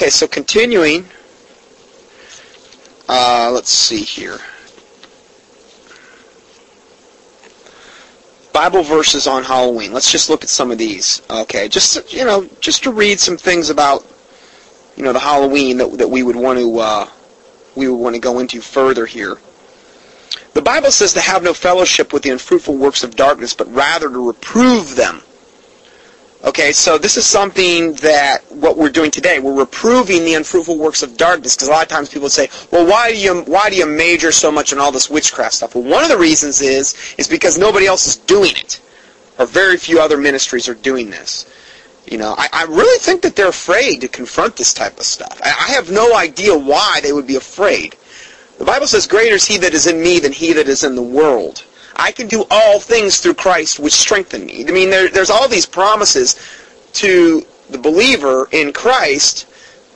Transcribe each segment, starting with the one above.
Okay, so continuing. Uh, let's see here. Bible verses on Halloween. Let's just look at some of these. Okay, just you know, just to read some things about you know the Halloween that that we would want to uh, we would want to go into further here. The Bible says to have no fellowship with the unfruitful works of darkness, but rather to reprove them. Okay, so this is something that what we're doing today. We're reproving the unfruitful works of darkness because a lot of times people say, "Well, why do you why do you major so much on all this witchcraft stuff?" Well, one of the reasons is is because nobody else is doing it, or very few other ministries are doing this. You know, I, I really think that they're afraid to confront this type of stuff. I, I have no idea why they would be afraid. The Bible says, "Greater is He that is in me than he that is in the world." I can do all things through Christ which strengthen me. I mean, there, there's all these promises to the believer in Christ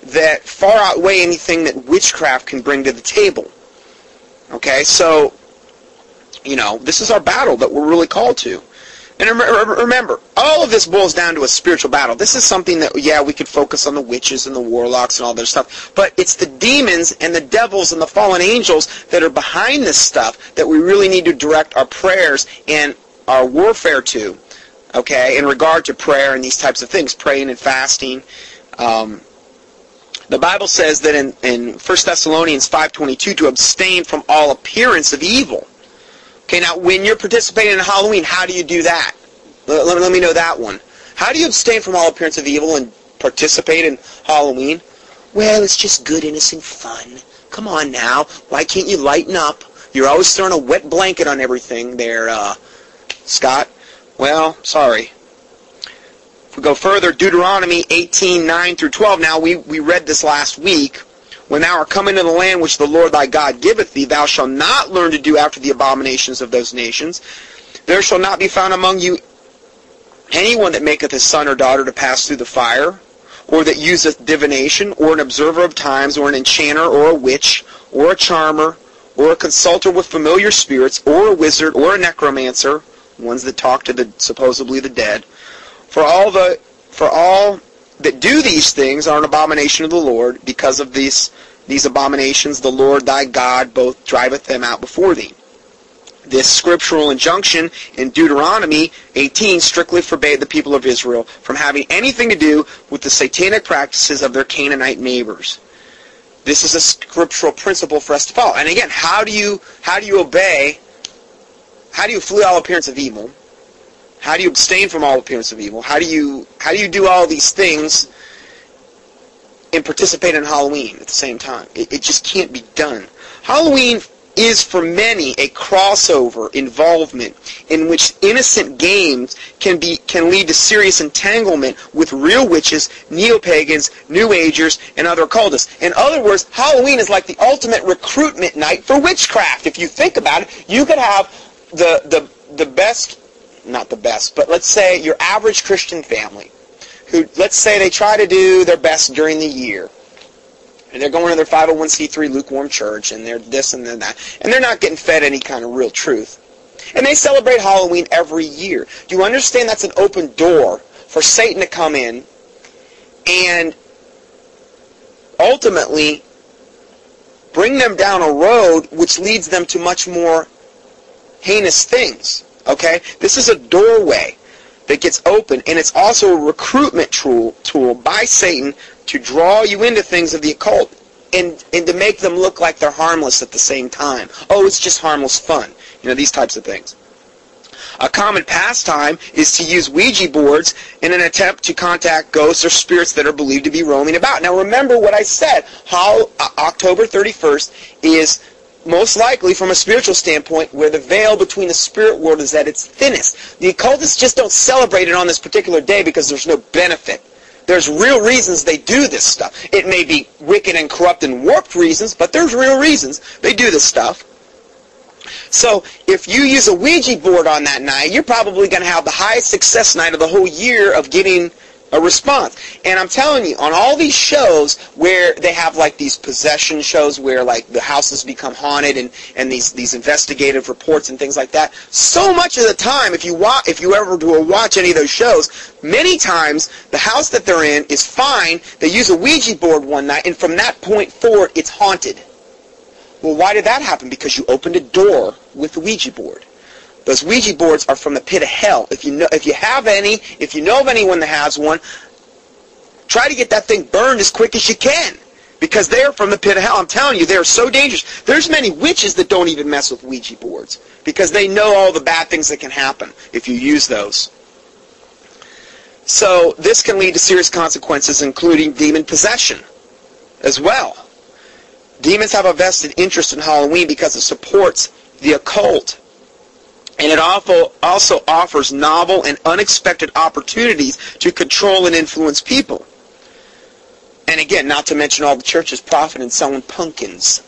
that far outweigh anything that witchcraft can bring to the table. Okay, so, you know, this is our battle that we're really called to. And remember, all of this boils down to a spiritual battle. This is something that, yeah, we could focus on the witches and the warlocks and all this stuff, but it's the demons and the devils and the fallen angels that are behind this stuff that we really need to direct our prayers and our warfare to, okay, in regard to prayer and these types of things, praying and fasting. Um, the Bible says that in, in 1 Thessalonians 5.22 to abstain from all appearance of evil. Okay, now when you're participating in Halloween, how do you do that? Let, let, let, me know that one. How do you abstain from all appearance of evil and participate in Halloween? Well, it's just good, innocent fun. Come on now. Why can't you lighten up? You're always throwing a wet blanket on everything there, uh, Scott. Well, sorry. If we go further, Deuteronomy 18, 9 through 12. Now, we, we read this last week. When thou art come into the land which the Lord thy God giveth thee, thou shalt not learn to do after the abominations of those nations. There shall not be found among you anyone that maketh his son or daughter to pass through the fire, or that useth divination, or an observer of times, or an enchanter, or a witch, or a charmer, or a consulter with familiar spirits, or a wizard, or a necromancer, ones that talk to the supposedly the dead. For all the for all that do these things are an abomination of the Lord. Because of these these abominations, the Lord thy God both driveth them out before thee. This scriptural injunction in Deuteronomy 18 strictly forbade the people of Israel from having anything to do with the satanic practices of their Canaanite neighbors. This is a scriptural principle for us to follow. And again, how do you how do you obey? How do you flee all appearance of evil? How do you abstain from all appearance of evil? How do you how do you do all these things and participate in Halloween at the same time? It, it just can't be done. Halloween is for many a crossover involvement in which innocent games can be can lead to serious entanglement with real witches, neo-pagans, new agers, and other occultists. In other words, Halloween is like the ultimate recruitment night for witchcraft. If you think about it, you could have the the the best not the best, but let's say your average Christian family who let's say they try to do their best during the year and they're going to their 501c3 lukewarm church, and they're this and they're that, and they're not getting fed any kind of real truth. And they celebrate Halloween every year. Do you understand that's an open door for Satan to come in and ultimately bring them down a road which leads them to much more heinous things? Okay? This is a doorway that gets open, and it's also a recruitment tool, tool by Satan to draw you into things of the occult and, and to make them look like they're harmless at the same time. Oh, it's just harmless fun. You know, these types of things. A common pastime is to use Ouija boards in an attempt to contact ghosts or spirits that are believed to be roaming about. Now remember what I said. How uh, October 31st is most likely from a spiritual standpoint where the veil between the spirit world is at its thinnest. The occultists just don't celebrate it on this particular day because there's no benefit. There's real reasons they do this stuff. It may be wicked and corrupt and warped reasons, but there's real reasons they do this stuff. So if you use a Ouija board on that night, you're probably going to have the highest success night of the whole year of getting a response. And I'm telling you, on all these shows where they have like these possession shows where like the houses become haunted and, and these, these investigative reports and things like that, so much of the time, if you watch, if you ever do watch any of those shows, many times the house that they're in is fine. They use a Ouija board one night, and from that point forward, it's haunted. Well, why did that happen? Because you opened a door with the Ouija board. Those Ouija boards are from the pit of hell. If you know, if you have any, if you know of anyone that has one, try to get that thing burned as quick as you can. Because they're from the pit of hell. I'm telling you, they're so dangerous. There's many witches that don't even mess with Ouija boards because they know all the bad things that can happen if you use those. So this can lead to serious consequences, including demon possession as well. Demons have a vested interest in Halloween because it supports the occult and it also offers novel and unexpected opportunities to control and influence people. And again, not to mention all the churches profiting selling pumpkins.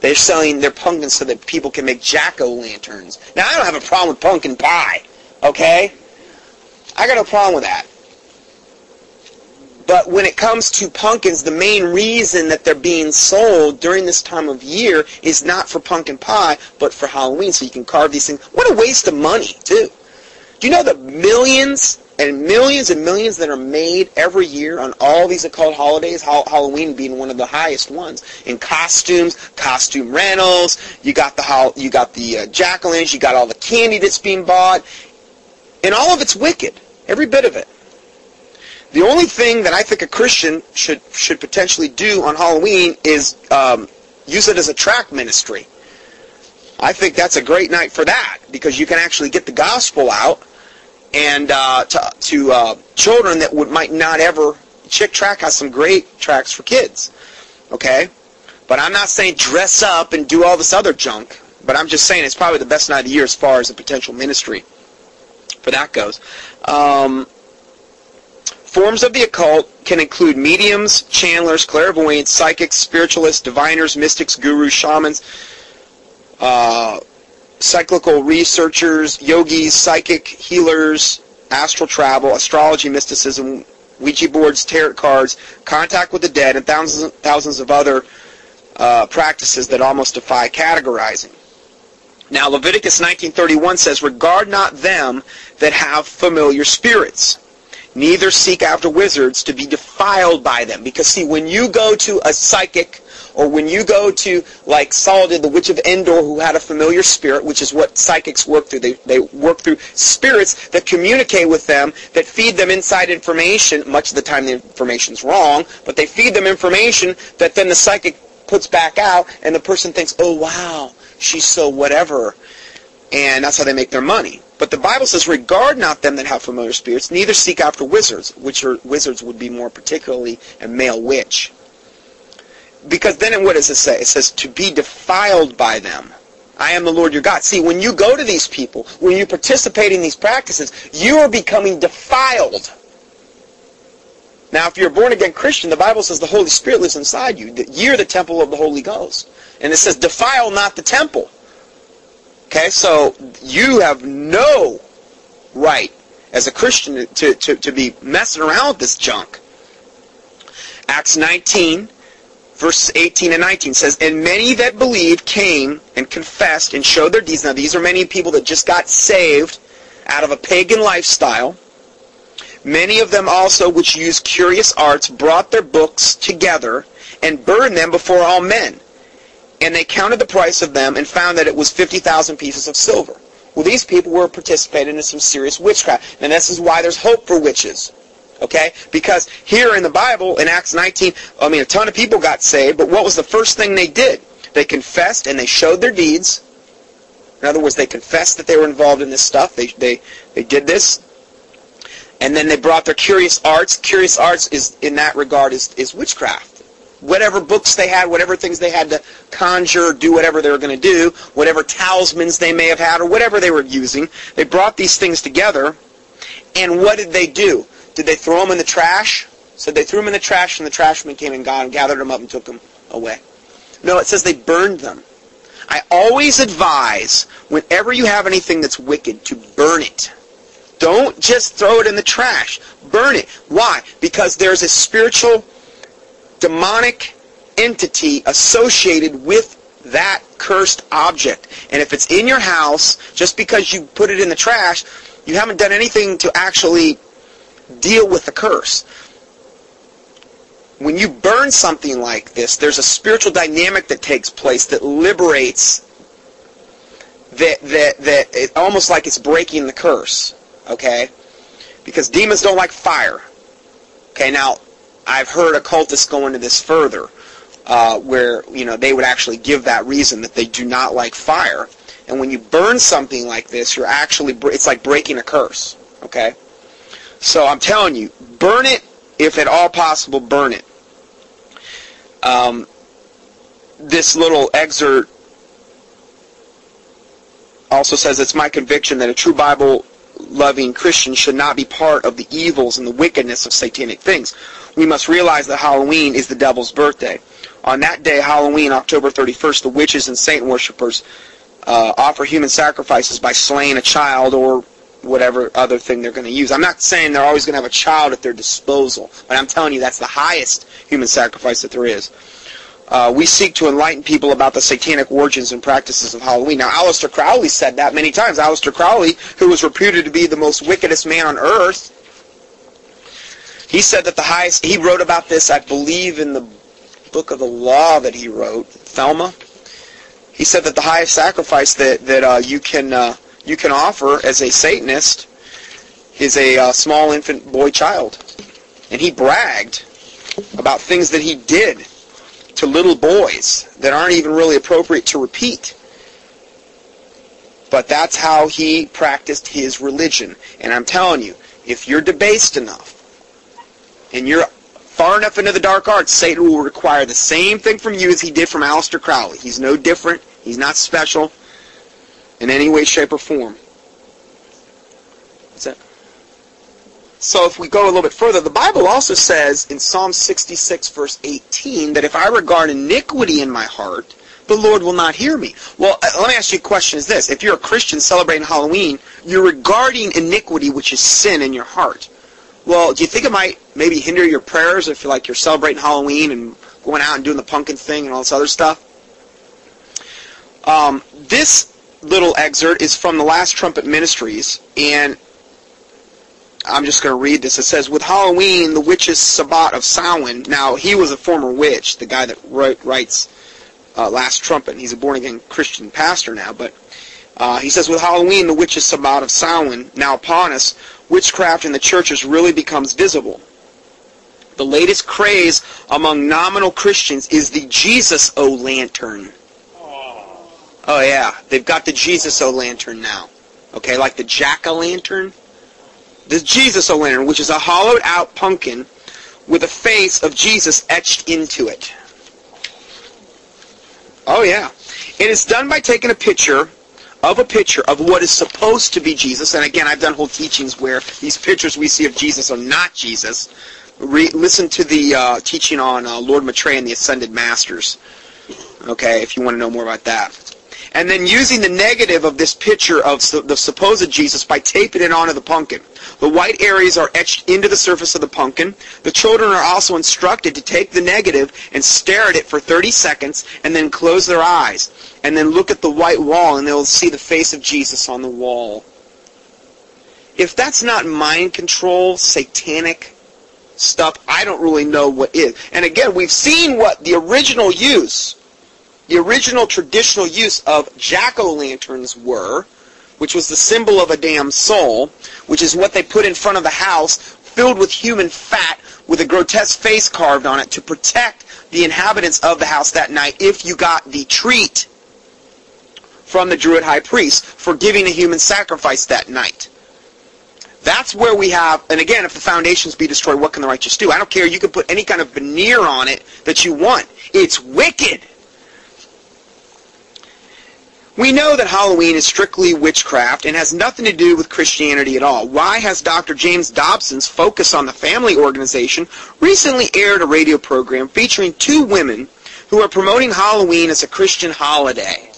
They're selling their pumpkins so that people can make jack-o'-lanterns. Now, I don't have a problem with pumpkin pie, okay? I got no problem with that. But when it comes to pumpkins, the main reason that they're being sold during this time of year is not for pumpkin pie, but for Halloween, so you can carve these things. What a waste of money, too. Do you know the millions and millions and millions that are made every year on all these occult holidays, Halloween being one of the highest ones, in costumes, costume rentals, you got the you got the uh, jack-o'-lanterns, you got all the candy that's being bought, and all of it's wicked, every bit of it. The only thing that I think a Christian should should potentially do on Halloween is um, use it as a track ministry. I think that's a great night for that because you can actually get the gospel out and uh, to, to uh, children that would might not ever. Chick Track has some great tracks for kids. Okay, but I'm not saying dress up and do all this other junk. But I'm just saying it's probably the best night of the year as far as a potential ministry for that goes. Um, Forms of the occult can include mediums, channelers, clairvoyants, psychics, spiritualists, diviners, mystics, gurus, shamans, uh, psychical researchers, yogis, psychic healers, astral travel, astrology, mysticism, Ouija boards, tarot cards, contact with the dead, and thousands, thousands of other uh, practices that almost defy categorizing. Now, Leviticus 19:31 says, "Regard not them that have familiar spirits." Neither seek after wizards to be defiled by them. Because see, when you go to a psychic, or when you go to, like Saul did, the witch of Endor, who had a familiar spirit, which is what psychics work through. They, they work through spirits that communicate with them, that feed them inside information. Much of the time the information's wrong, but they feed them information that then the psychic puts back out, and the person thinks, oh wow, she's so whatever. And that's how they make their money. But the Bible says, regard not them that have familiar spirits, neither seek after wizards, which are wizards would be more particularly a male witch. Because then what does it say? It says to be defiled by them. I am the Lord your God. See, when you go to these people, when you participate in these practices, you are becoming defiled. Now, if you're a born-again Christian, the Bible says the Holy Spirit lives inside you. You're the temple of the Holy Ghost. And it says, defile not the temple. Okay, so you have no right as a Christian to, to, to be messing around with this junk. Acts 19, verses 18 and 19 says, And many that believed came and confessed and showed their deeds. Now these are many people that just got saved out of a pagan lifestyle. Many of them also which used curious arts brought their books together and burned them before all men and they counted the price of them and found that it was 50,000 pieces of silver. Well, these people were participating in some serious witchcraft. And this is why there's hope for witches. Okay? Because here in the Bible, in Acts 19, I mean, a ton of people got saved, but what was the first thing they did? They confessed and they showed their deeds. In other words, they confessed that they were involved in this stuff. They, they, they did this. And then they brought their curious arts. Curious arts is, in that regard, is, is witchcraft whatever books they had, whatever things they had to conjure, do whatever they were going to do, whatever talismans they may have had, or whatever they were using. They brought these things together, and what did they do? Did they throw them in the trash? So they threw them in the trash, and the trashman came and got them, gathered them up, and took them away. No, it says they burned them. I always advise, whenever you have anything that's wicked, to burn it. Don't just throw it in the trash. Burn it. Why? Because there's a spiritual demonic entity associated with that cursed object. And if it's in your house, just because you put it in the trash, you haven't done anything to actually deal with the curse. When you burn something like this, there's a spiritual dynamic that takes place that liberates that that that it almost like it's breaking the curse. Okay? Because demons don't like fire. Okay, now I've heard occultists go into this further, uh, where you know they would actually give that reason that they do not like fire. And when you burn something like this, you're actually it's like breaking a curse. Okay, so I'm telling you, burn it if at all possible. Burn it. Um, this little excerpt also says it's my conviction that a true Bible loving Christian should not be part of the evils and the wickedness of satanic things. We must realize that Halloween is the devil's birthday. On that day, Halloween, October 31st, the witches and Satan worshippers uh, offer human sacrifices by slaying a child or whatever other thing they're going to use. I'm not saying they're always going to have a child at their disposal, but I'm telling you that's the highest human sacrifice that there is. Uh, we seek to enlighten people about the satanic origins and practices of Halloween. Now, Aleister Crowley said that many times. Aleister Crowley, who was reputed to be the most wickedest man on earth, he said that the highest, he wrote about this, I believe, in the book of the law that he wrote, Thelema. He said that the highest sacrifice that, that uh, you can uh, you can offer as a Satanist is a uh, small infant boy child. And he bragged about things that he did to little boys that aren't even really appropriate to repeat. But that's how he practiced his religion. And I'm telling you, if you're debased enough and you're far enough into the dark arts, Satan will require the same thing from you as he did from Aleister Crowley. He's no different. He's not special in any way, shape, or form. That's it. So if we go a little bit further, the Bible also says in Psalm 66, verse 18, that if I regard iniquity in my heart, the Lord will not hear me. Well, uh, let me ask you a question is this. If you're a Christian celebrating Halloween, you're regarding iniquity, which is sin, in your heart. Well, do you think it might maybe hinder your prayers if you're like you're celebrating Halloween and going out and doing the pumpkin thing and all this other stuff? Um, this little excerpt is from the Last Trumpet Ministries, and I'm just going to read this. It says, with Halloween, the witches Sabbat of Samhain. Now, he was a former witch, the guy that wrote, writes uh, Last Trumpet. And he's a born-again Christian pastor now. But uh, he says, with Halloween, the witches Sabbat of Samhain now upon us, witchcraft in the churches really becomes visible. The latest craze among nominal Christians is the Jesus O lantern. Oh yeah, they've got the Jesus O lantern now. Okay, like the Jack O lantern the Jesus O lantern, which is a hollowed out pumpkin with a face of Jesus etched into it. Oh yeah. And It is done by taking a picture of a picture of what is supposed to be Jesus. And again, I've done whole teachings where these pictures we see of Jesus are not Jesus. Re- listen to the uh, teaching on uh, Lord Maitreya and the Ascended Masters. Okay, if you want to know more about that and then using the negative of this picture of the supposed Jesus by taping it onto the pumpkin. The white areas are etched into the surface of the pumpkin. The children are also instructed to take the negative and stare at it for 30 seconds and then close their eyes and then look at the white wall and they'll see the face of Jesus on the wall. If that's not mind control, satanic stuff, I don't really know what is. And again, we've seen what the original use the original traditional use of jack-o'-lanterns were, which was the symbol of a damn soul, which is what they put in front of the house, filled with human fat, with a grotesque face carved on it to protect the inhabitants of the house that night if you got the treat from the Druid high priest for giving a human sacrifice that night. That's where we have, and again, if the foundations be destroyed, what can the righteous do? I don't care. You can put any kind of veneer on it that you want. It's wicked. We know that Halloween is strictly witchcraft and has nothing to do with Christianity at all. Why has Dr. James Dobson's Focus on the Family organization recently aired a radio program featuring two women who are promoting Halloween as a Christian holiday?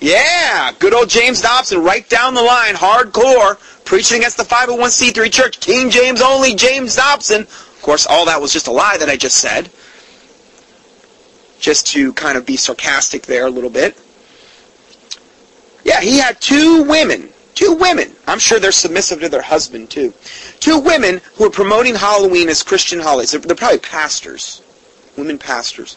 Yeah, good old James Dobson, right down the line, hardcore, preaching against the 501c3 church, King James only, James Dobson. Of course, all that was just a lie that I just said. Just to kind of be sarcastic there a little bit. Yeah, he had two women. Two women. I'm sure they're submissive to their husband, too. Two women who are promoting Halloween as Christian holidays. They're, they're probably pastors. Women pastors.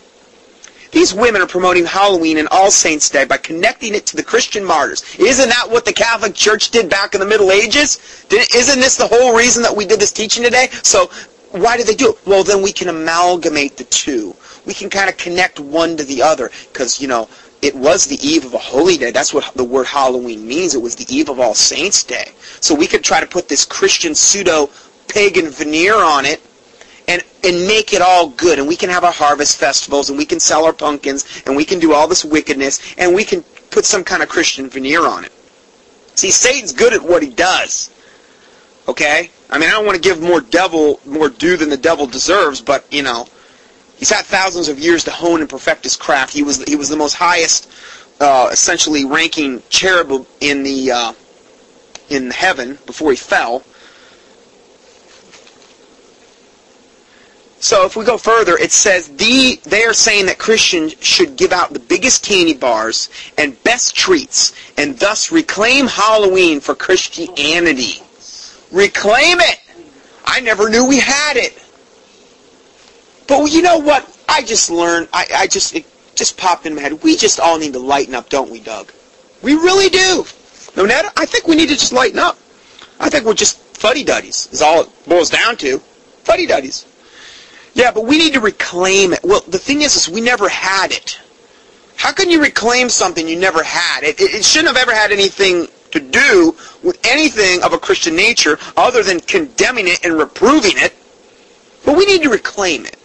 These women are promoting Halloween and All Saints' Day by connecting it to the Christian martyrs. Isn't that what the Catholic Church did back in the Middle Ages? Did, isn't this the whole reason that we did this teaching today? So why did they do it? Well, then we can amalgamate the two. We can kind of connect one to the other because, you know, it was the eve of a holy day. That's what the word Halloween means. It was the eve of All Saints' Day. So we could try to put this Christian pseudo-pagan veneer on it and, and make it all good. And we can have our harvest festivals, and we can sell our pumpkins, and we can do all this wickedness, and we can put some kind of Christian veneer on it. See, Satan's good at what he does. Okay? I mean, I don't want to give more devil more due than the devil deserves, but, you know, he's had thousands of years to hone and perfect his craft. He was he was the most highest, uh, essentially ranking cherub in the uh, in heaven before he fell. So if we go further, it says the, they are saying that Christians should give out the biggest candy bars and best treats and thus reclaim Halloween for Christianity. Reclaim it! I never knew we had it. But you know what? I just learned, I, I just, it just popped in my head. We just all need to lighten up, don't we, Doug? We really do. No, Netta, I think we need to just lighten up. I think we're just fuddy-duddies is all it boils down to. Fuddy-duddies. Yeah, but we need to reclaim it. Well, the thing is, is we never had it. How can you reclaim something you never had? It, it, it shouldn't have ever had anything to do with anything of a Christian nature other than condemning it and reproving it. But we need to reclaim it.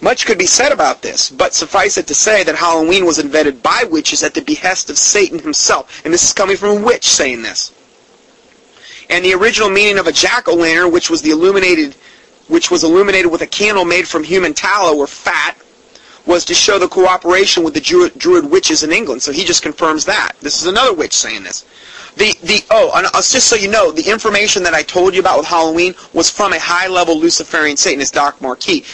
Much could be said about this, but suffice it to say that Halloween was invented by witches at the behest of Satan himself. And this is coming from a witch saying this. And the original meaning of a jack-o'-lantern, which was the illuminated which was illuminated with a candle made from human tallow or fat, was to show the cooperation with the Druid, Druid witches in England. So he just confirms that. This is another witch saying this. The, the, oh, and just so you know, the information that I told you about with Halloween was from a high-level Luciferian Satanist, Doc Marquis.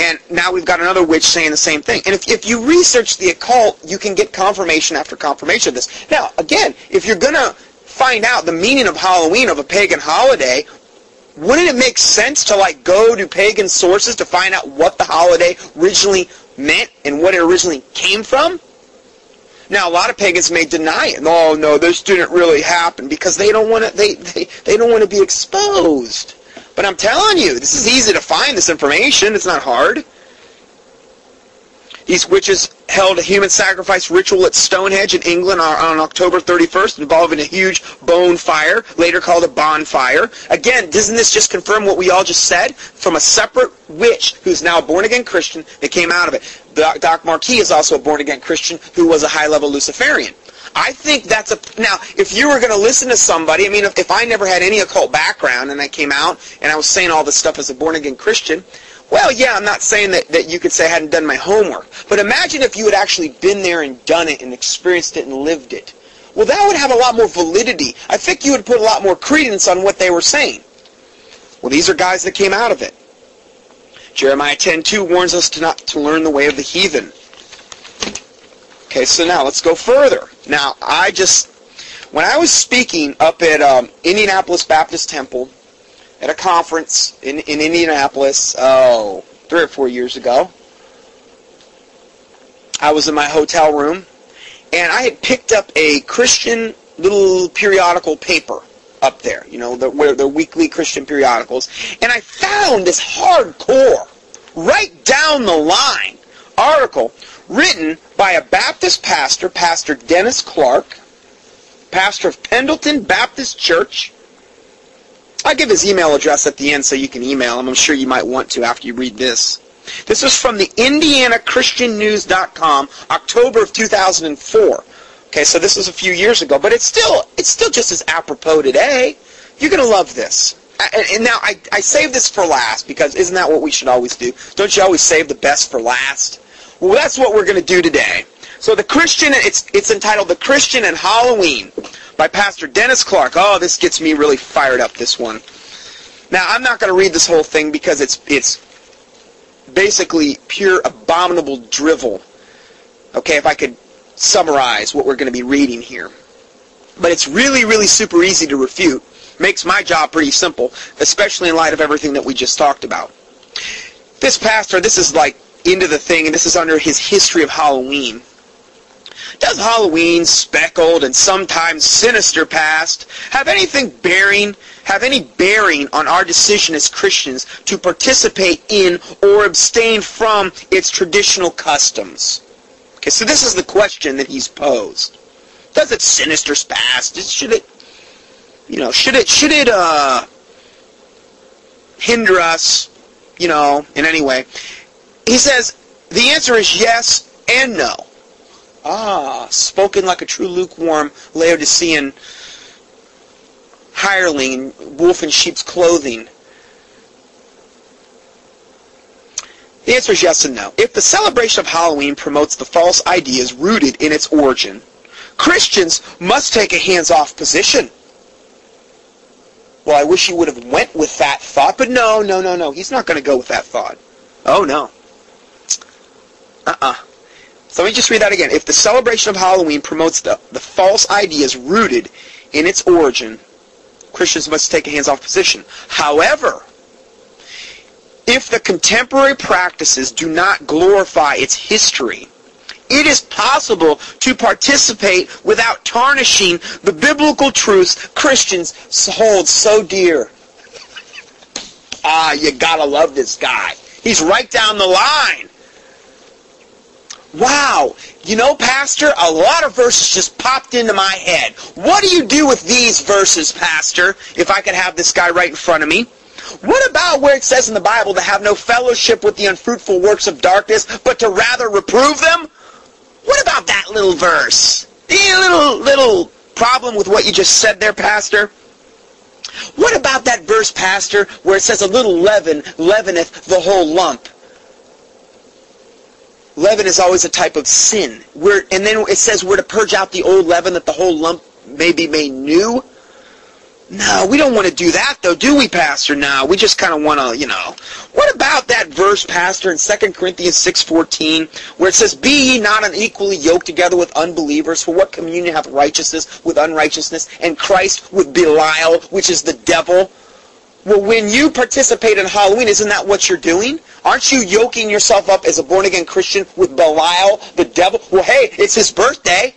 And now we've got another witch saying the same thing. And if, if you research the occult, you can get confirmation after confirmation of this. Now, again, if you're going to find out the meaning of Halloween, of a pagan holiday, wouldn't it make sense to like go to pagan sources to find out what the holiday originally meant and what it originally came from? Now, a lot of pagans may deny it. Oh no, this didn't really happen because they don't want to. They, they they don't want to be exposed. But I'm telling you, this is easy to find this information. It's not hard. These witches held a human sacrifice ritual at Stonehenge in England on October 31st involving a huge bone fire, later called a bonfire. Again, doesn't this just confirm what we all just said? From a separate witch who's now a born-again Christian that came out of it. Doc Marquis is also a born-again Christian who was a high-level Luciferian. I think that's a now. If you were going to listen to somebody, I mean, if, if I never had any occult background and I came out and I was saying all this stuff as a born again Christian, well, yeah, I'm not saying that, that you could say I hadn't done my homework. But imagine if you had actually been there and done it and experienced it and lived it. Well, that would have a lot more validity. I think you would put a lot more credence on what they were saying. Well, these are guys that came out of it. Jeremiah 10:2 warns us to not to learn the way of the heathen. Okay, so now let's go further. Now, I just, when I was speaking up at um, Indianapolis Baptist Temple, at a conference in, in Indianapolis, oh, three or four years ago. I was in my hotel room, and I had picked up a Christian little periodical paper up there, you know, the, where the weekly Christian periodicals, and I found this hardcore, right down the line article written by a Baptist pastor, Pastor Dennis Clark, pastor of Pendleton Baptist Church, I'll give his email address at the end so you can email him. I'm sure you might want to after you read this. This was from the IndianaChristianNews.com, October of 2004. Okay, so this was a few years ago, but it's still it's still just as apropos today. You're going to love this. And now I, I saved this for last because isn't that what we should always do? Don't you always save the best for last? Well, that's what we're going to do today. So the Christian, it's, it's entitled The Christian and Halloween by Pastor Dennis Clark. Oh, this gets me really fired up, this one. Now, I'm not going to read this whole thing because it's, it's basically pure abominable drivel. Okay, if I could summarize what we're going to be reading here. But it's really, really super easy to refute. Makes my job pretty simple, especially in light of everything that we just talked about. This pastor, this is like into the thing, and this is under his history of Halloween. Does Halloween's speckled and sometimes sinister past have anything bearing, have any bearing on our decision as Christians to participate in or abstain from its traditional customs? Okay, so this is the question that he's posed. Does its sinister past, should it, you know, should it, should it, uh, hinder us, you know, in any way? He says, the answer is yes and no. Ah, spoken like a true lukewarm Laodicean hireling, wolf in sheep's clothing. The answer is yes and no. If the celebration of Halloween promotes the false ideas rooted in its origin, Christians must take a hands-off position. Well, I wish he would have went with that thought, but no, no, no, no. He's not going to go with that thought. Oh, no. Uh-uh. So let me just read that again. If the celebration of Halloween promotes the, the false ideas rooted in its origin, Christians must take a hands-off position. However, if the contemporary practices do not glorify its history, it is possible to participate without tarnishing the biblical truths Christians hold so dear. Ah, you gotta love this guy. He's right down the line. Wow, you know, Pastor, a lot of verses just popped into my head. What do you do with these verses, Pastor, if I could have this guy right in front of me? What about where it says in the Bible to have no fellowship with the unfruitful works of darkness, but to rather reprove them? What about that little verse? Any little, little problem with what you just said there, Pastor? What about that verse, Pastor, where it says a little leaven leaveneth the whole lump? Leaven is always a type of sin. We're, and then it says we're to purge out the old leaven that the whole lump may be made new. No, we don't want to do that though, do we, Pastor? No, we just kind of want to, you know. What about that verse, Pastor, in 2 Corinthians 6.14, where it says, Be ye not unequally yoked together with unbelievers, for what communion hath righteousness with unrighteousness, and Christ with Belial, which is the devil? Well, when you participate in Halloween, isn't that what you're doing? Aren't you yoking yourself up as a born-again Christian with Belial, the devil? Well, hey, it's his birthday.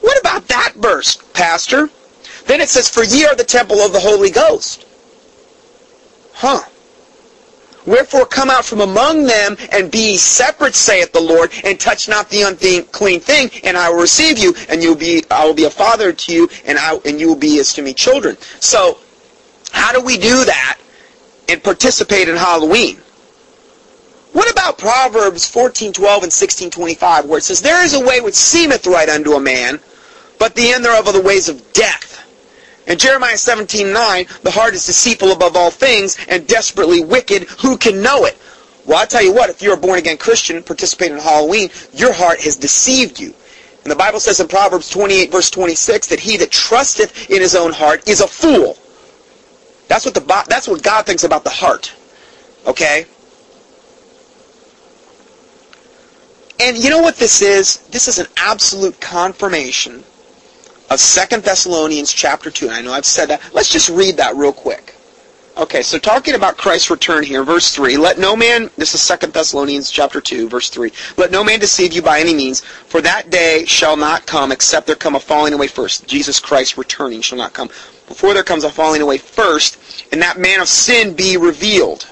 What about that verse, Pastor? Then it says, For ye are the temple of the Holy Ghost. Huh. Wherefore come out from among them and be separate, saith the Lord, and touch not the unclean thing, and I will receive you, and you will be I will be a father to you, and I and you will be as to me children. So how do we do that and participate in Halloween? What about Proverbs 14:12 and 16:25 where it says there is a way which seemeth right unto a man, but the end thereof are the ways of death. And Jeremiah 17:9, the heart is deceitful above all things and desperately wicked, who can know it? Well, I tell you what, if you're a born again Christian participating in Halloween, your heart has deceived you. And the Bible says in Proverbs 28 verse 26 that he that trusteth in his own heart is a fool. That's what the that's what God thinks about the heart. Okay? And you know what this is? This is an absolute confirmation of Second Thessalonians chapter 2. And I know I've said that. Let's just read that real quick. Okay, so talking about Christ's return here, verse 3, let no man, this is Second Thessalonians chapter 2, verse 3, let no man deceive you by any means, for that day shall not come except there come a falling away first. Jesus Christ returning shall not come before there comes a falling away first, and that man of sin be revealed.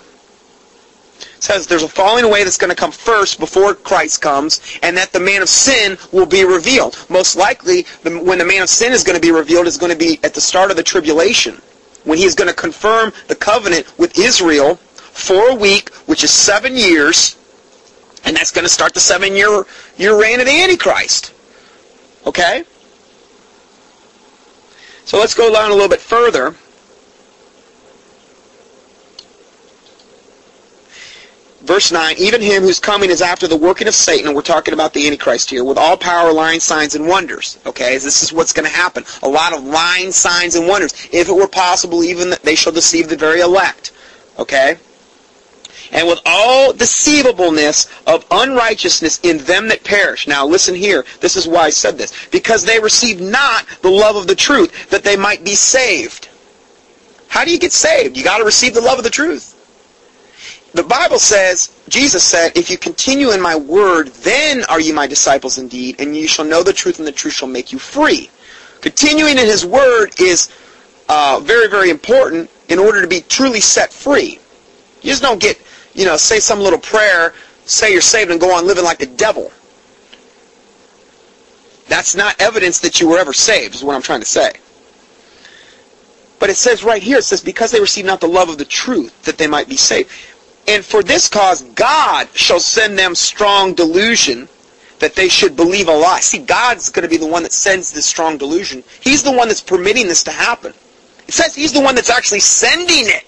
It says there's a falling away that's going to come first before Christ comes, and that the man of sin will be revealed. Most likely, the, when the man of sin is going to be revealed is going to be at the start of the tribulation, when he's going to confirm the covenant with Israel for a week, which is seven years, and that's going to start the seven-year year reign of the Antichrist. Okay? So let's go down a little bit further. Verse 9, even him whose coming is after the working of Satan, and we're talking about the Antichrist here, with all power, lying signs, and wonders. Okay, this is what's going to happen. A lot of lying signs and wonders. If it were possible, even they shall deceive the very elect. Okay? And with all deceivableness of unrighteousness in them that perish. Now listen here, this is why I said this. Because they receive not the love of the truth, that they might be saved. How do you get saved? You got to receive the love of the truth. The Bible says, Jesus said, if you continue in my word, then are you my disciples indeed, and you shall know the truth, and the truth shall make you free. Continuing in his word is uh, very, very important in order to be truly set free. You just don't get, you know, say some little prayer, say you're saved, and go on living like the devil. That's not evidence that you were ever saved, is what I'm trying to say. But it says right here, it says, because they received not the love of the truth, that they might be saved. And for this cause, God shall send them strong delusion that they should believe a lie. See, God's going to be the one that sends this strong delusion. He's the one that's permitting this to happen. It says he's the one that's actually sending it.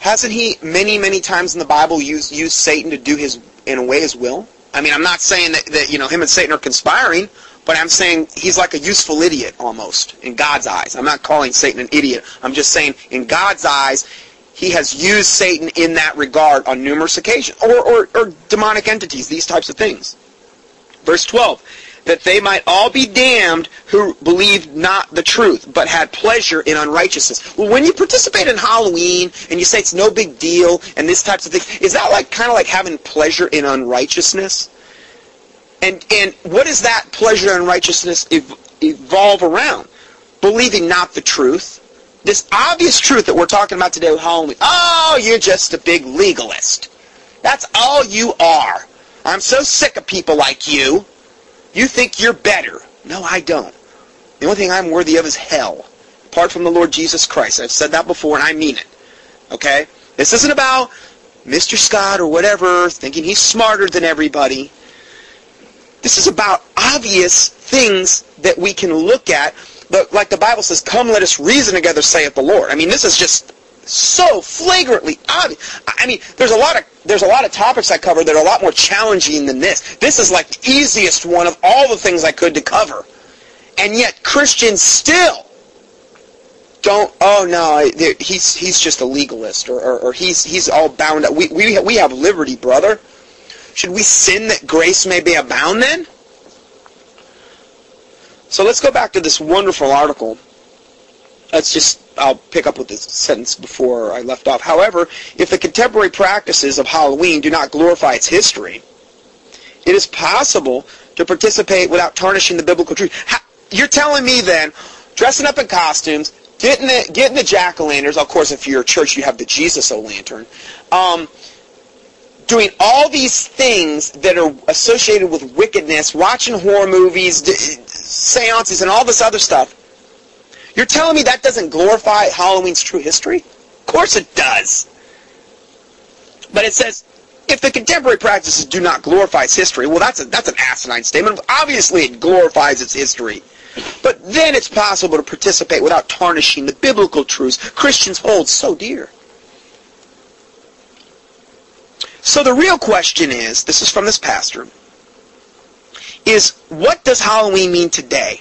Hasn't he many, many times in the Bible used, used Satan to do his, in a way, his will? I mean, I'm not saying that, that, you know, him and Satan are conspiring, but I'm saying he's like a useful idiot almost in God's eyes. I'm not calling Satan an idiot. I'm just saying in God's eyes, he has used Satan in that regard on numerous occasions, or, or, or demonic entities, these types of things. Verse 12, that they might all be damned who believed not the truth, but had pleasure in unrighteousness. Well, when you participate in Halloween and you say it's no big deal and this types of things, is that like kind of like having pleasure in unrighteousness? And and what does that pleasure and righteousness ev- evolve around? Believing not the truth. This obvious truth that we're talking about today with Halloween. Oh, you're just a big legalist. That's all you are. I'm so sick of people like you. You think you're better. No, I don't. The only thing I'm worthy of is hell. Apart from the Lord Jesus Christ. I've said that before and I mean it. Okay? This isn't about Mr. Scott or whatever thinking he's smarter than everybody. This is about obvious things that we can look at. Like the Bible says, come let us reason together, saith the Lord. I mean, this is just so flagrantly obvious. I mean, there's a lot of there's a lot of topics I cover that are a lot more challenging than this. This is like the easiest one of all the things I could to cover. And yet Christians still don't oh no he's he's just a legalist or, or, or he's he's all bound up. We, we we have liberty, brother. Should we sin that grace may be abound then? So let's go back to this wonderful article. Let's just, I'll pick up with this sentence before I left off. However, if the contemporary practices of Halloween do not glorify its history, it is possible to participate without tarnishing the biblical truth. You're telling me then, dressing up in costumes, getting the, getting the jack-o'-lanterns, of course if you're a church you have the Jesus-o'-lantern, um, doing all these things that are associated with wickedness, watching horror movies, seances, and all this other stuff. You're telling me that doesn't glorify Halloween's true history? Of course it does. But it says, if the contemporary practices do not glorify its history, well, that's, a, that's an asinine statement. Obviously, it glorifies its history. But then it's possible to participate without tarnishing the biblical truths Christians hold so dear. So the real question is, this is from this pastor, is what does Halloween mean today?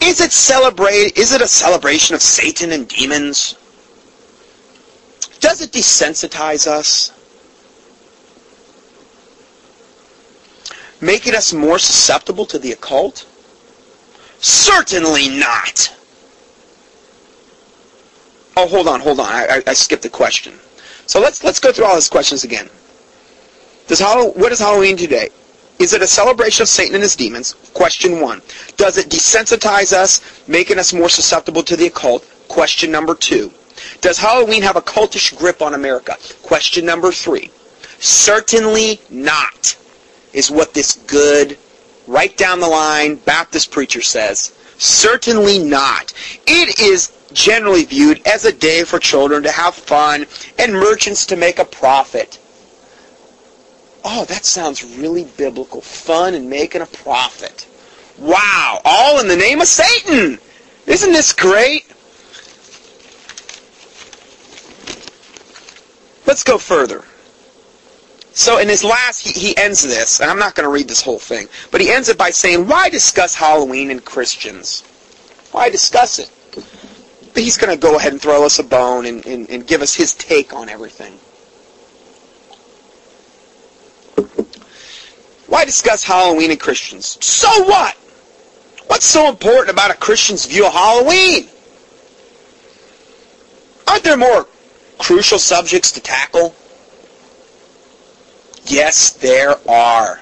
Is it celebrate is it a celebration of Satan and demons? Does it desensitize us? Making us more susceptible to the occult? Certainly not. Oh, hold on, hold on. I, I, I skipped the question. So let's let's go through all these questions again. Does what is Halloween today? Is it a celebration of Satan and his demons? Question one. Does it desensitize us, making us more susceptible to the occult? Question number two. Does Halloween have a cultish grip on America? Question number three. Certainly not, is what this good, right down the line Baptist preacher says. Certainly not. It is generally viewed as a day for children to have fun and merchants to make a profit. Oh, that sounds really biblical. Fun and making a profit. Wow, all in the name of Satan. Isn't this great? let's go further. So in his last, he, he ends this, and I'm not going to read this whole thing, but he ends it by saying, why discuss Halloween and Christians? Why discuss it? But he's going to go ahead and throw us a bone and, and, and give us his take on everything. Why discuss Halloween and Christians? So what? What's so important about a Christian's view of Halloween? Aren't there more crucial subjects to tackle? Yes, there are.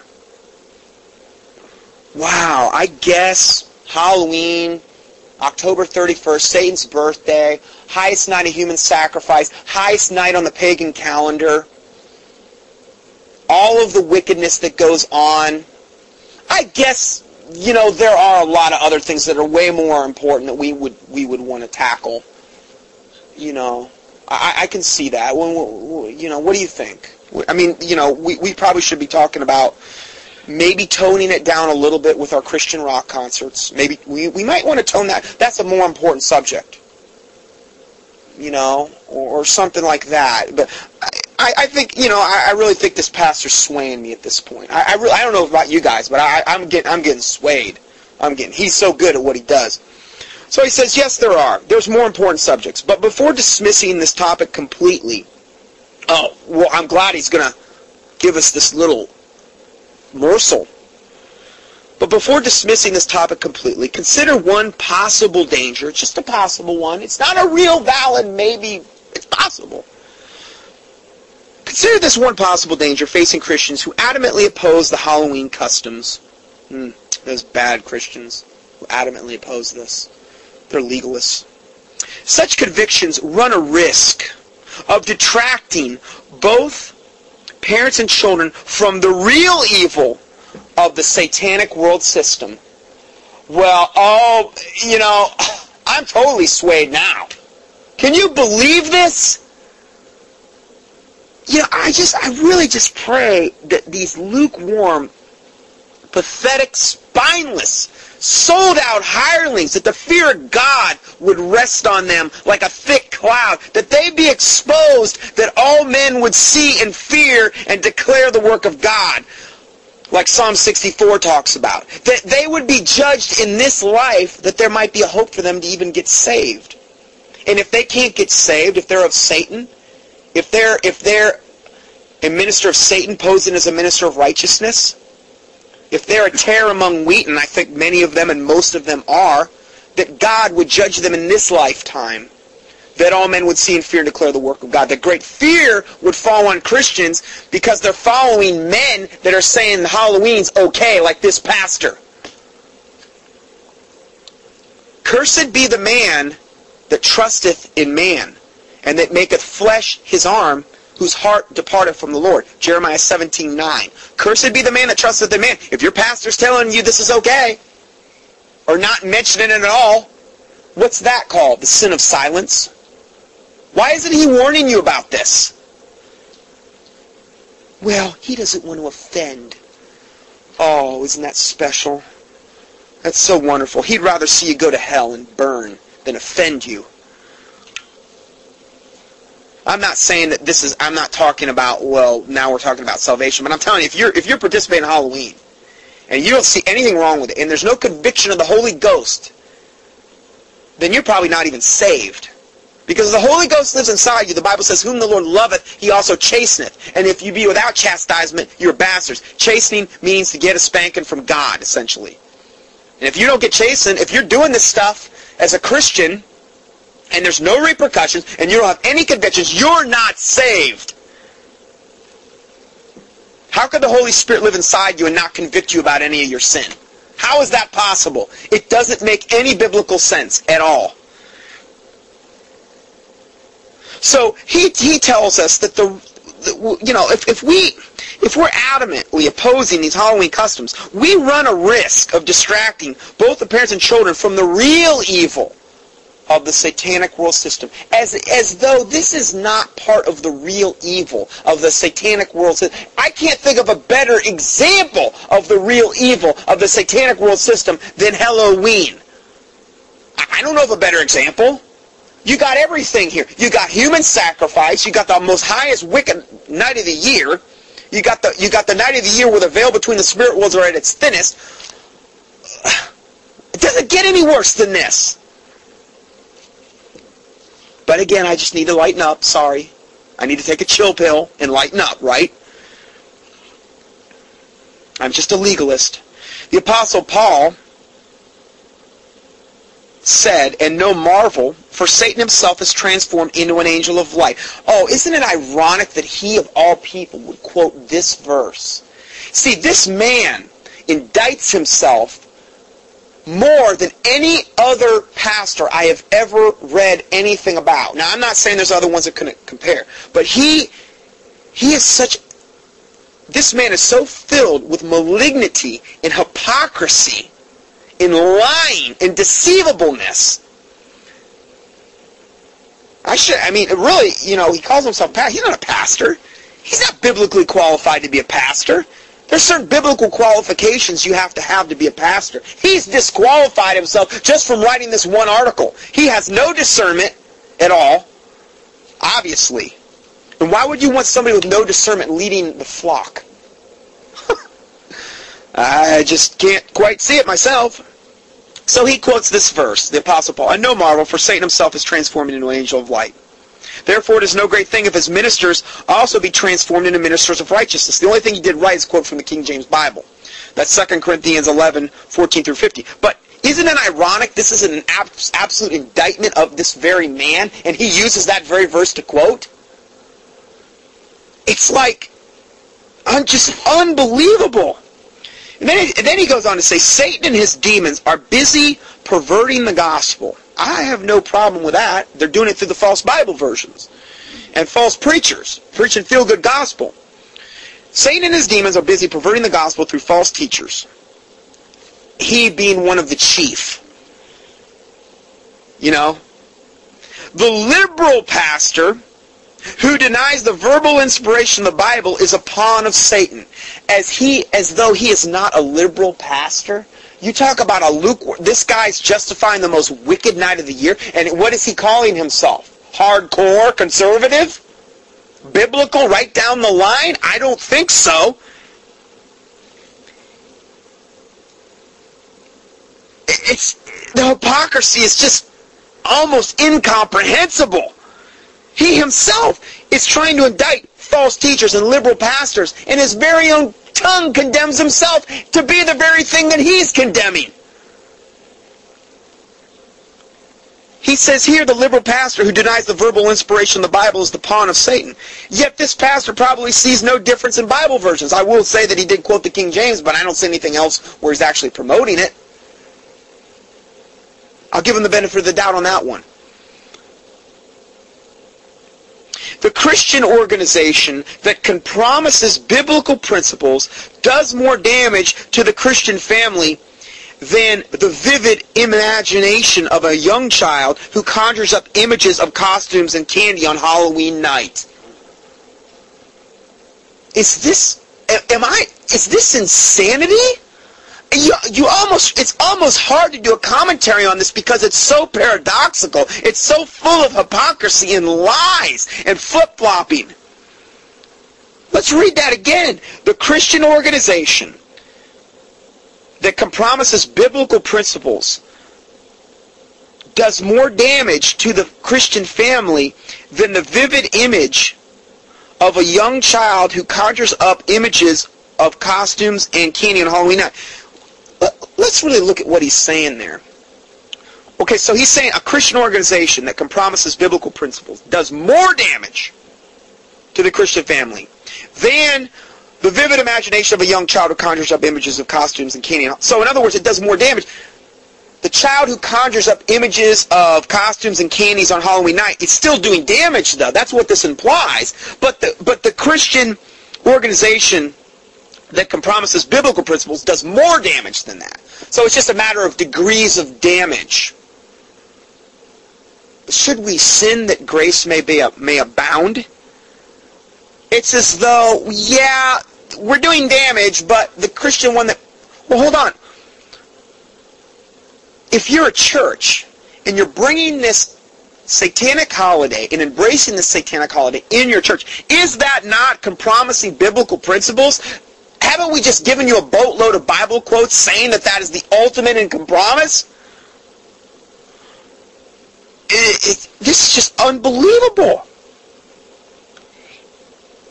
Wow, I guess Halloween, October 31st, Satan's birthday, highest night of human sacrifice, highest night on the pagan calendar, all of the wickedness that goes on. I guess, you know, there are a lot of other things that are way more important that we would we would want to tackle. You know, I, I can see that. Well, you know, what do you think? I mean, you know, we, we probably should be talking about maybe toning it down a little bit with our Christian rock concerts. Maybe we, we might want to tone that. That's a more important subject. You know, or, or something like that. But I, I think, you know, I, I really think this pastor's swaying me at this point. I, I, really, I don't know about you guys, but I, I'm getting, I'm getting swayed. I'm getting, he's so good at what he does. So he says, yes, there are. There's more important subjects. But before dismissing this topic completely, oh, well, I'm glad he's going to give us this little morsel. But before dismissing this topic completely, consider one possible danger, just a possible one. It's not a real valid maybe, it's possible. Consider this one possible danger facing Christians who adamantly oppose the Halloween customs. Hmm, those bad Christians who adamantly oppose this. They're legalists. Such convictions run a risk of detracting both parents and children from the real evil of the satanic world system. Well, oh, you know, I'm totally swayed now. Can you believe this? You know, I just, I really just pray that these lukewarm, pathetic, spineless, sold out hirelings, that the fear of God would rest on them like a thick cloud, that they be exposed, that all men would see and fear and declare the work of God, like Psalm 64 talks about. That they would be judged in this life, that there might be a hope for them to even get saved. And if they can't get saved, if they're of Satan, if they're if they're a minister of Satan posing as a minister of righteousness, if they're a tare among wheat, and I think many of them and most of them are, that God would judge them in this lifetime, that all men would see and fear and declare the work of God. That great fear would fall on Christians because they're following men that are saying Halloween's okay, like this pastor. Cursed be the man that trusteth in man, and that maketh flesh his arm, whose heart departed from the Lord. Jeremiah 17, 9. Cursed be the man that trusteth in man. If your pastor's telling you this is okay, or not mentioning it at all, what's that called? The sin of silence? Why isn't he warning you about this? Well, he doesn't want to offend. Oh, isn't that special? That's so wonderful. He'd rather see you go to hell and burn than offend you. I'm not saying that this is. I'm not talking about. Well, now we're talking about salvation, but I'm telling you, if you're if you're participating in Halloween, and you don't see anything wrong with it, and there's no conviction of the Holy Ghost, then you're probably not even saved. Because the Holy Ghost lives inside you. The Bible says, whom the Lord loveth, he also chasteneth. And if you be without chastisement, you're bastards. Chastening means to get a spanking from God, essentially. And if you don't get chastened, if you're doing this stuff as a Christian, and there's no repercussions, and you don't have any convictions, you're not saved. How could the Holy Spirit live inside you and not convict you about any of your sin? How is that possible? It doesn't make any biblical sense at all. So he, he tells us that the, the you know if, if we if we're adamantly opposing these Halloween customs, we run a risk of distracting both the parents and children from the real evil of the satanic world system as as though this is not part of the real evil of the satanic world system. I can't think of a better example of the real evil of the satanic world system than Halloween. I don't know of a better example. You got everything here. You got human sacrifice. You got the most highest wicked night of the year. You got the you got the night of the year where the veil between the spirit worlds are at its thinnest. It doesn't get any worse than this. But again, I just need to lighten up. Sorry. I need to take a chill pill and lighten up, right? I'm just a legalist. The Apostle Paul said, and no marvel, for Satan himself is transformed into an angel of light. Oh, isn't it ironic that he of all people would quote this verse? See, this man indicts himself more than any other pastor I have ever read anything about. Now, I'm not saying there's other ones that can compare, but he he is such this man is so filled with malignity and hypocrisy and lying and deceivableness. I should, I mean, really, you know, he calls himself pastor. He's not a pastor. He's not biblically qualified to be a pastor. There's certain biblical qualifications you have to have to be a pastor. He's disqualified himself just from writing this one article. He has no discernment at all, obviously. And why would you want somebody with no discernment leading the flock? I just can't quite see it myself. So he quotes this verse, the Apostle Paul, And no marvel, for Satan himself is transformed into an angel of light. Therefore, it is no great thing if his ministers also be transformed into ministers of righteousness. The only thing he did right is quote from the King James Bible. That's 2 Corinthians 11, 14 through 50. But isn't it ironic this is an absolute indictment of this very man, and he uses that very verse to quote? It's like, just unbelievable. And then, and then he goes on to say, Satan and his demons are busy perverting the gospel. I have no problem with that. They're doing it through the false Bible versions. And false preachers, preaching feel-good gospel. Satan and his demons are busy perverting the gospel through false teachers. He being one of the chief. You know? The liberal pastor who denies the verbal inspiration of the Bible is a pawn of Satan. As he, as though he is not a liberal pastor. You talk about a lukewarm, this guy's justifying the most wicked night of the year, and what is he calling himself? Hardcore conservative? Biblical right down the line? I don't think so. It's, the hypocrisy is just almost incomprehensible. He himself is trying to indict false teachers and liberal pastors, and his very own tongue condemns himself to be the very thing that he's condemning. He says here the liberal pastor who denies the verbal inspiration of the Bible is the pawn of Satan. Yet this pastor probably sees no difference in Bible versions. I will say that he did quote the King James, but I don't see anything else where he's actually promoting it. I'll give him the benefit of the doubt on that one. The Christian organization that can promises biblical principles does more damage to the Christian family than the vivid imagination of a young child who conjures up images of costumes and candy on Halloween night. Is this am I is this insanity? You, you almost it's almost hard to do a commentary on this because it's so paradoxical. It's so full of hypocrisy and lies and flip-flopping. Let's read that again. The Christian organization that compromises biblical principles does more damage to the Christian family than the vivid image of a young child who conjures up images of costumes and candy on Halloween night let's really look at what he's saying there. Okay, so he's saying a Christian organization that compromises biblical principles does more damage to the Christian family than the vivid imagination of a young child who conjures up images of costumes and candy. So in other words, it does more damage. The child who conjures up images of costumes and candies on Halloween night, it's still doing damage though. That's what this implies. But the but the Christian organization that compromises biblical principles does more damage than that. So it's just a matter of degrees of damage. Should we sin that grace may be may abound? It's as though, yeah, we're doing damage, but the Christian one that well, hold on. If you're a church and you're bringing this satanic holiday and embracing the satanic holiday in your church, is that not compromising biblical principles? Haven't we just given you a boatload of Bible quotes saying that that is the ultimate in compromise? It, it, this is just unbelievable.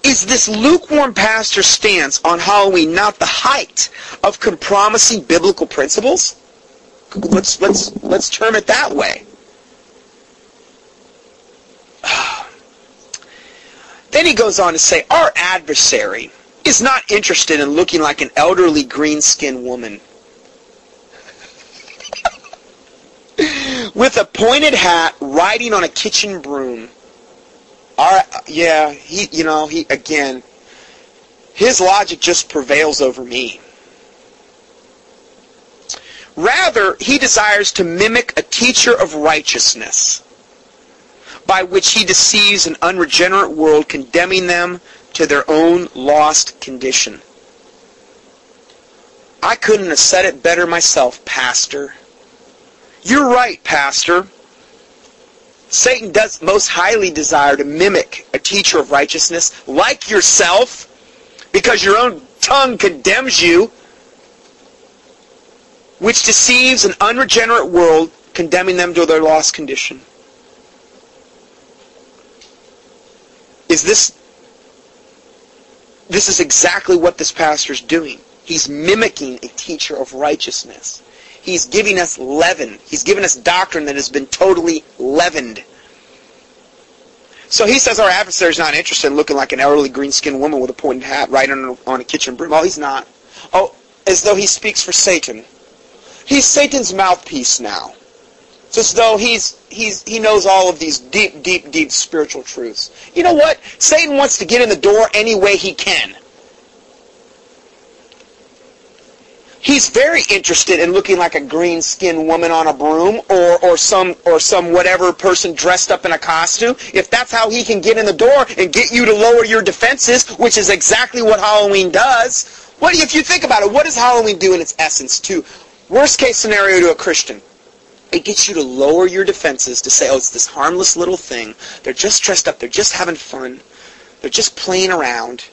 Is this lukewarm pastor stance on Halloween not the height of compromising biblical principles? Let's let's let's term it that way. Then he goes on to say, our adversary is not interested in looking like an elderly green-skinned woman with a pointed hat riding on a kitchen broom. Our, yeah, he, you know, he, again, his logic just prevails over me. Rather, he desires to mimic a teacher of righteousness by which he deceives an unregenerate world, condemning them to their own lost condition. I couldn't have said it better myself, Pastor. You're right, Pastor. Satan does most highly desire to mimic a teacher of righteousness like yourself because your own tongue condemns you, which deceives an unregenerate world, condemning them to their lost condition. Is this this is exactly what this pastor is doing. He's mimicking a teacher of righteousness. He's giving us leaven. He's giving us doctrine that has been totally leavened. So he says our adversary is not interested in looking like an elderly green-skinned woman with a pointed hat right on, on a kitchen broom. Oh, he's not. Oh, as though he speaks for Satan. He's Satan's mouthpiece now. As though he's, he's, he knows all of these deep, deep, deep spiritual truths. You know what? Satan wants to get in the door any way he can. he's very interested in looking like a green-skinned woman on a broom or, or some or some whatever person dressed up in a costume. If that's how he can get in the door and get you to lower your defenses, which is exactly what Halloween does. What if you think about it? What does Halloween do in its essence to worst case scenario to a Christian? It gets you to lower your defenses to say, oh, it's this harmless little thing. They're just dressed up. They're just having fun. They're just playing around.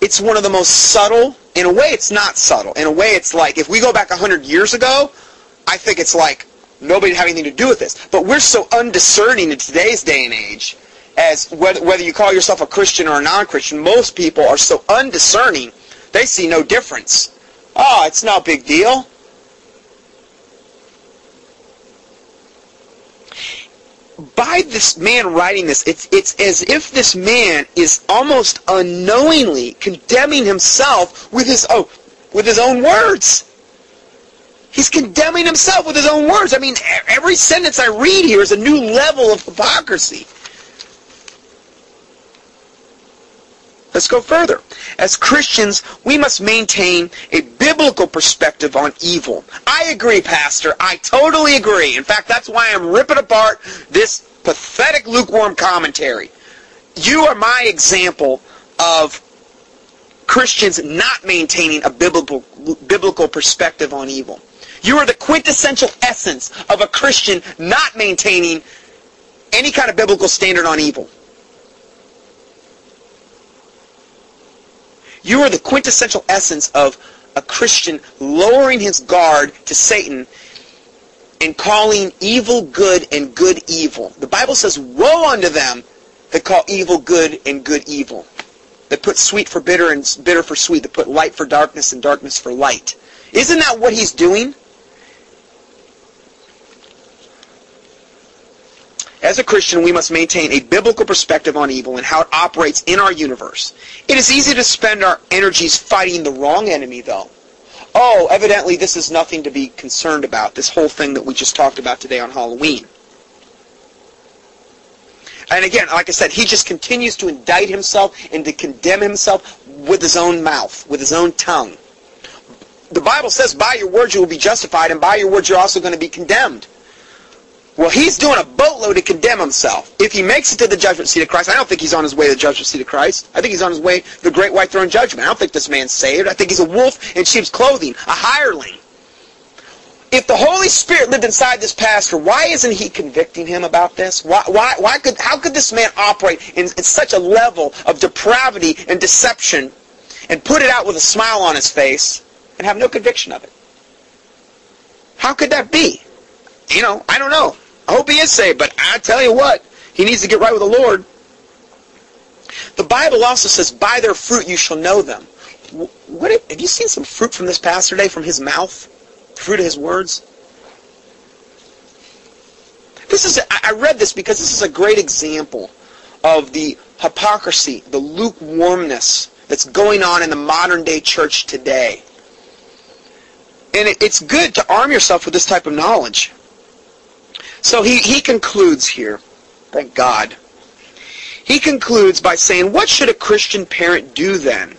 It's one of the most subtle in a way, it's not subtle. In a way, it's like if we go back 100 years ago, I think it's like nobody had anything to do with this. But we're so undiscerning in today's day and age, as whether, whether you call yourself a Christian or a non-Christian, most people are so undiscerning, they see no difference. Oh, it's no big deal. By this man writing this, it's, it's as if this man is almost unknowingly condemning himself with his, oh, with his own words. He's condemning himself with his own words. I mean, every sentence I read here is a new level of hypocrisy. Let's go further. As Christians, we must maintain a biblical perspective on evil. I agree, Pastor. I totally agree. In fact, that's why I'm ripping apart this pathetic lukewarm commentary. You are my example of Christians not maintaining a biblical, biblical perspective on evil. You are the quintessential essence of a Christian not maintaining any kind of biblical standard on evil. You are the quintessential essence of a Christian lowering his guard to Satan and calling evil good and good evil. The Bible says, Woe unto them that call evil good and good evil. That put sweet for bitter and bitter for sweet. That put light for darkness and darkness for light. Isn't that what he's doing? As a Christian, we must maintain a biblical perspective on evil and how it operates in our universe. It is easy to spend our energies fighting the wrong enemy, though. Oh, evidently this is nothing to be concerned about, this whole thing that we just talked about today on Halloween. And again, like I said, he just continues to indict himself and to condemn himself with his own mouth, with his own tongue. The Bible says, by your words you will be justified, and by your words you're also going to be condemned. Well, he's doing a boatload to condemn himself. If he makes it to the judgment seat of Christ, I don't think he's on his way to the judgment seat of Christ. I think he's on his way to the great white throne judgment. I don't think this man's saved. I think he's a wolf in sheep's clothing, a hireling. if the Holy Spirit lived inside this pastor, why isn't he convicting him about this? Why, why, why could, how could this man operate in, in such a level of depravity and deception and put it out with a smile on his face and have no conviction of it? How could that be? You know, I don't know. I hope he is saved, but I tell you what, he needs to get right with the Lord. The Bible also says, by their fruit you shall know them. What, have you seen some fruit from this pastor today, from his mouth? fruit of his words? This is, I read this because this is a great example of the hypocrisy, the lukewarmness that's going on in the modern day church today. And it, it's good to arm yourself with this type of knowledge. So he, he concludes here, thank God. He concludes by saying, what should a Christian parent do then?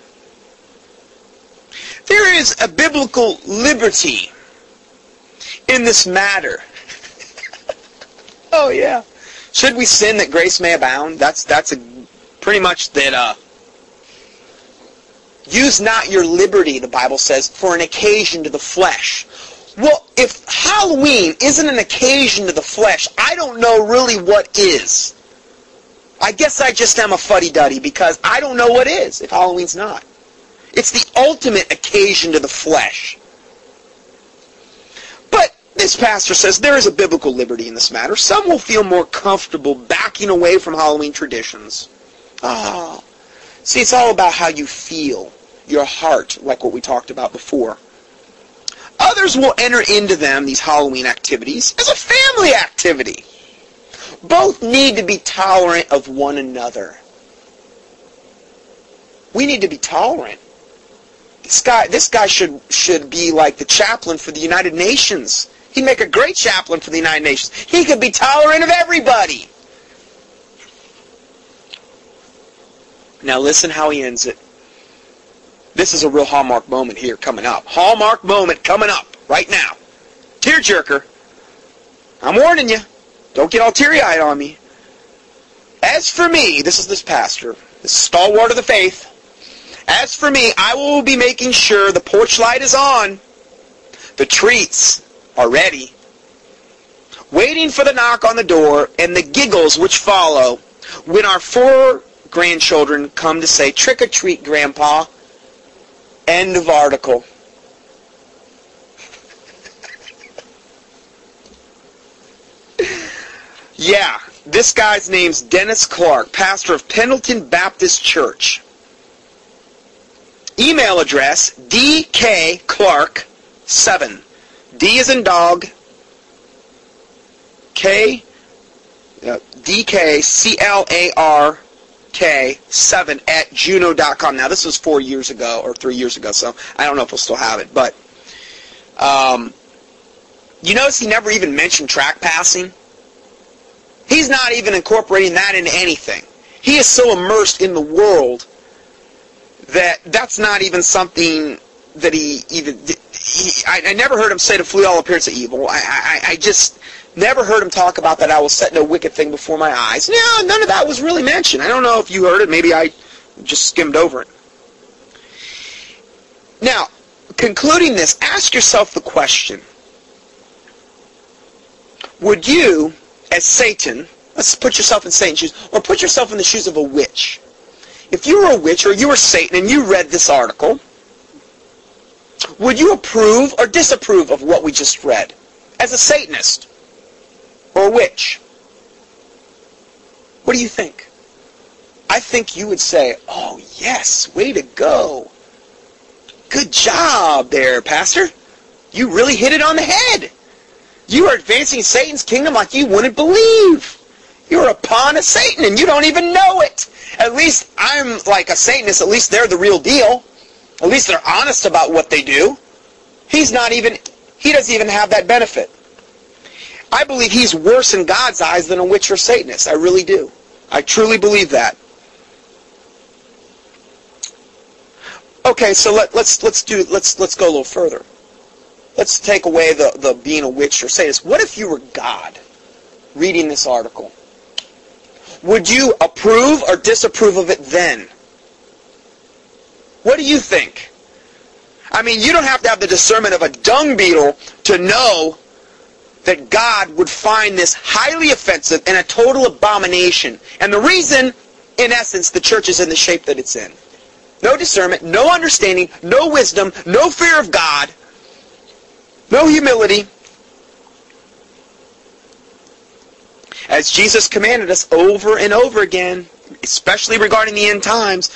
There is a biblical liberty in this matter. oh yeah. Should we sin that grace may abound? That's that's a pretty much that uh use not your liberty, the Bible says, for an occasion to the flesh. Well, if Halloween isn't an occasion to the flesh, I don't know really what is. I guess I just am a fuddy-duddy because I don't know what is if Halloween's not. It's the ultimate occasion to the flesh. But this pastor says there is a biblical liberty in this matter. Some will feel more comfortable backing away from Halloween traditions. Ah, see, it's all about how you feel, your heart, like what we talked about before. Others will enter into them, these Halloween activities, as a family activity. Both need to be tolerant of one another. We need to be tolerant. This guy, this guy should should be like the chaplain for the United Nations. He'd make a great chaplain for the United Nations. He could be tolerant of everybody. Now listen how he ends it. This is a real hallmark moment here coming up. Hallmark moment coming up right now. Tearjerker. I'm warning you. Don't get all teary-eyed on me. As for me, this is this pastor, this stalwart of the faith. As for me, I will be making sure the porch light is on, the treats are ready, waiting for the knock on the door and the giggles which follow when our four grandchildren come to say, trick or treat, Grandpa. End of article. yeah, this guy's name's Dennis Clark, pastor of Pendleton Baptist Church. Email address dkclark7 D is in dog. K. Uh, D K C L A R K seven at Juno.com. Now this was four years ago or three years ago, so I don't know if we'll still have it. But um, you notice he never even mentioned track passing. He's not even incorporating that into anything. He is so immersed in the world that that's not even something that he even he, I, I, never heard him say to flee all appearance of evil. I, I, I just never heard him talk about that I will set no wicked thing before my eyes. No, none of that was really mentioned. I don't know if you heard it. Maybe I just skimmed over it. Now, concluding this, ask yourself the question. Would you, as Satan, let's put yourself in Satan's shoes, or put yourself in the shoes of a witch. If you were a witch or you were Satan and you read this article, would you approve or disapprove of what we just read as a Satanist or a witch? What do you think? I think you would say, oh, yes, way to go. Good job there, Pastor. You really hit it on the head. You are advancing Satan's kingdom like you wouldn't believe. You're a pawn of Satan and you don't even know it. At least I'm like a Satanist. At least they're the real deal. At least they're honest about what they do. He's not even, he doesn't even have that benefit. I believe he's worse in God's eyes than a witch or Satanist. I really do. I truly believe that. Okay, so let, let's let's do let's let's go a little further. Let's take away the, the being a witch or Satanist. What if you were God reading this article? Would you approve or disapprove of it then? What do you think? I mean, you don't have to have the discernment of a dung beetle to know that God would find this highly offensive and a total abomination. And the reason, in essence, the church is in the shape that it's in. No discernment, no understanding, no wisdom, no fear of God, no humility. As Jesus commanded us over and over again, especially regarding the end times,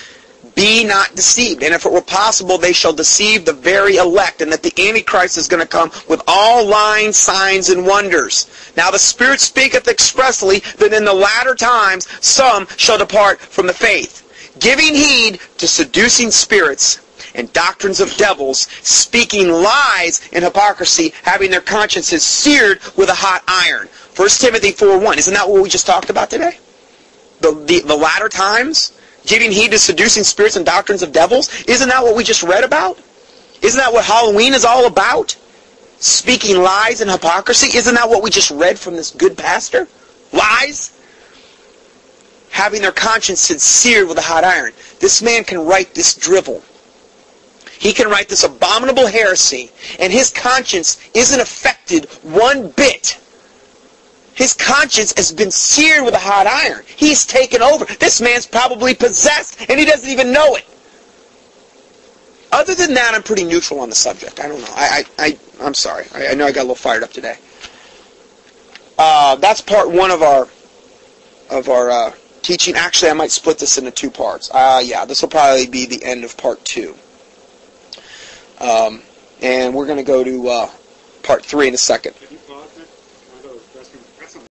be not deceived. And if it were possible, they shall deceive the very elect, and that the Antichrist is going to come with all lying signs and wonders. Now the Spirit speaketh expressly that in the latter times some shall depart from the faith, giving heed to seducing spirits and doctrines of devils, speaking lies and hypocrisy, having their consciences seared with a hot iron. 1 Timothy 4.1. Isn't that what we just talked about today? The, the, the latter times? Giving heed to seducing spirits and doctrines of devils? Isn't that what we just read about? Isn't that what Halloween is all about? Speaking lies and hypocrisy? Isn't that what we just read from this good pastor? Lies? Having their consciences seared with a hot iron. This man can write this drivel. He can write this abominable heresy, and his conscience isn't affected one bit his conscience has been seared with a hot iron. He's taken over. This man's probably possessed, and he doesn't even know it. Other than that, I'm pretty neutral on the subject. I don't know. I, I, I I'm sorry. I, I know I got a little fired up today. Uh, that's part one of our of our uh, teaching. Actually, I might split this into two parts. Uh, yeah, this will probably be the end of part two. Um, and we're going to go to uh, part three in a second.